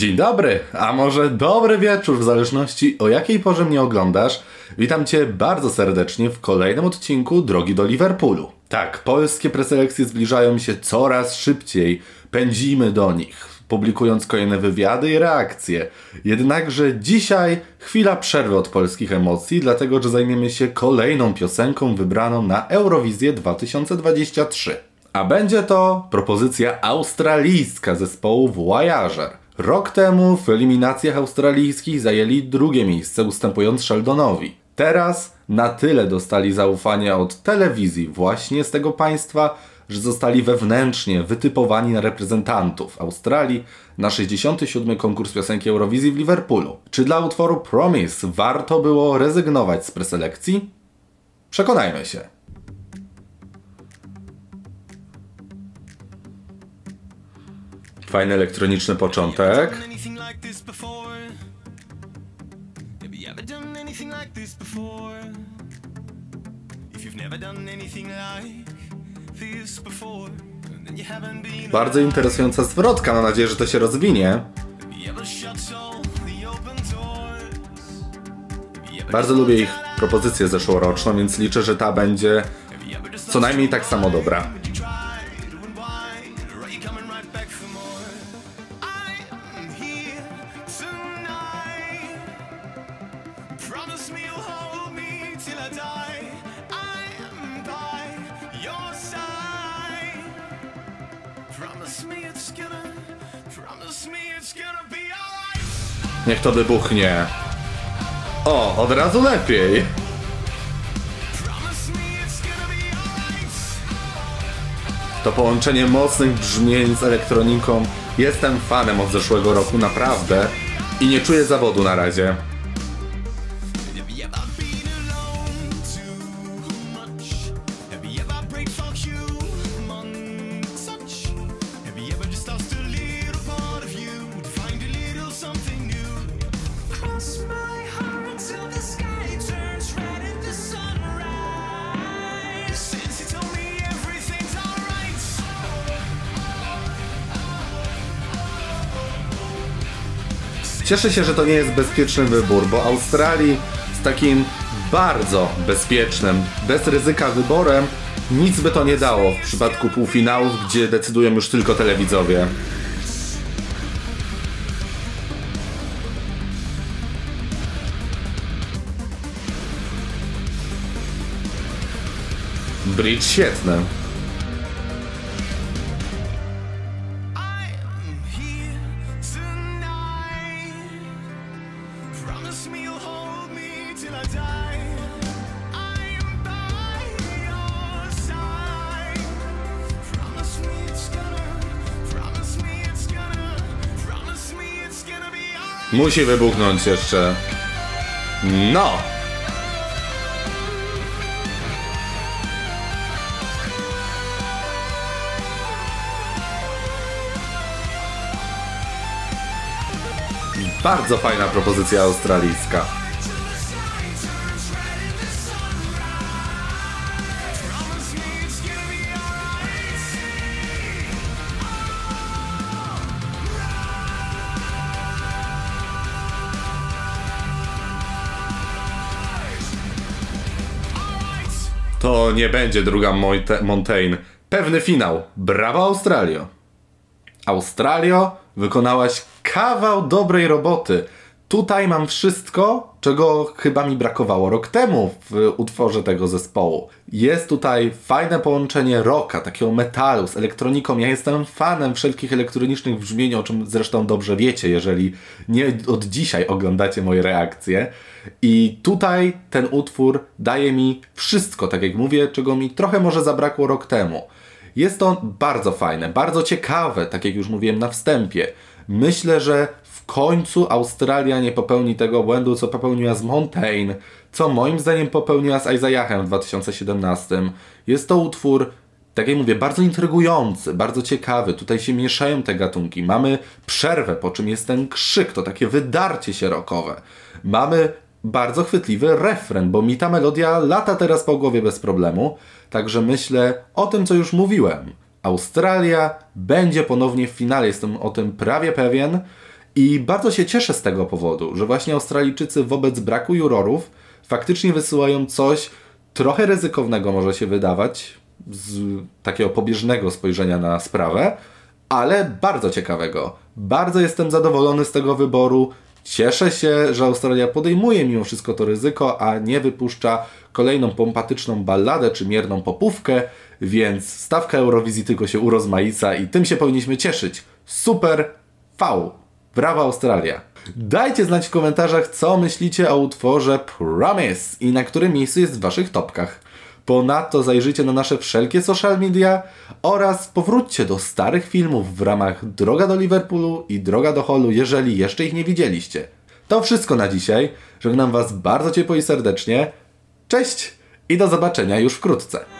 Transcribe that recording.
Dzień dobry, a może dobry wieczór, w zależności o jakiej porze mnie oglądasz. Witam Cię bardzo serdecznie w kolejnym odcinku Drogi do Liverpoolu. Tak, polskie preselekcje zbliżają się coraz szybciej, pędzimy do nich, publikując kolejne wywiady i reakcje. Jednakże dzisiaj chwila przerwy od polskich emocji, dlatego że zajmiemy się kolejną piosenką wybraną na Eurowizję 2023. A będzie to propozycja australijska zespołu Voyager. Rok temu w eliminacjach australijskich zajęli drugie miejsce, ustępując Sheldonowi. Teraz na tyle dostali zaufania od telewizji właśnie z tego państwa, że zostali wewnętrznie wytypowani na reprezentantów Australii na 67. konkurs piosenki Eurowizji w Liverpoolu. Czy dla utworu Promise warto było rezygnować z preselekcji? Przekonajmy się. You haven't been. Bardzo interesująca zwrotka, mam nadzieję, że to się rozwinie. Bardzo lubię ich propozycję zeszłoroczną, więc liczę, że ta będzie co najmniej tak samo dobra. Back for more? I'm here tonight. Promise me you'll hold me till I die. By your side. Promise me it's gonna, promise me it's gonna be alright. Niech to wybuchnie. O, od razu lepiej. To połączenie mocnych brzmień z elektroniką. Jestem fanem od zeszłego roku, naprawdę. I nie czuję zawodu na razie. Cieszę się, że to nie jest bezpieczny wybór, bo Australii z takim bardzo bezpiecznym, bez ryzyka wyborem nic by to nie dało w przypadku półfinałów, gdzie decydują już tylko telewidzowie. Bridge świetny. Promise me you'll hold me till I die. I'm by your side. Bardzo fajna propozycja australijska. To nie będzie druga Montaigne. Pewny finał. Brawo Australio. Australio, wykonałaś kawał dobrej roboty. Tutaj mam wszystko, czego chyba mi brakowało rok temu w utworze tego zespołu. Jest tutaj fajne połączenie rocka, takiego metalu z elektroniką. Ja jestem fanem wszelkich elektronicznych brzmień, o czym zresztą dobrze wiecie, jeżeli nie od dzisiaj oglądacie moje reakcje. I tutaj ten utwór daje mi wszystko, tak jak mówię, czego mi trochę może zabrakło rok temu. Jest to bardzo fajne, bardzo ciekawe, tak jak już mówiłem na wstępie. Myślę, że w końcu Australia nie popełni tego błędu, co popełniła z Montaigne, co moim zdaniem popełniła z Isaiahem w 2017. Jest to utwór, tak jak mówię, bardzo intrygujący, bardzo ciekawy. Tutaj się mieszają te gatunki. Mamy przerwę, po czym jest ten krzyk, to takie wydarcie się rokowe. Mamy bardzo chwytliwy refren, bo mi ta melodia lata teraz po głowie bez problemu. Także myślę o tym, co już mówiłem. Australia będzie ponownie w finale, jestem o tym prawie pewien. I bardzo się cieszę z tego powodu, że właśnie Australijczycy wobec braku jurorów faktycznie wysyłają coś trochę ryzykownego, może się wydawać, z takiego pobieżnego spojrzenia na sprawę, ale bardzo ciekawego. Bardzo jestem zadowolony z tego wyboru. Cieszę się, że Australia podejmuje mimo wszystko to ryzyko, a nie wypuszcza kolejną pompatyczną balladę czy mierną popówkę, więc stawka Eurowizji tylko się urozmaica i tym się powinniśmy cieszyć. Super V! Brawa Australia! Dajcie znać w komentarzach, co myślicie o utworze Promise i na którym miejscu jest w waszych topkach. Ponadto zajrzyjcie na nasze wszelkie social media oraz powróćcie do starych filmów w ramach Droga do Liverpoolu i Droga do Hallu, jeżeli jeszcze ich nie widzieliście. To wszystko na dzisiaj. Żegnam Was bardzo ciepło i serdecznie. Cześć i do zobaczenia już wkrótce.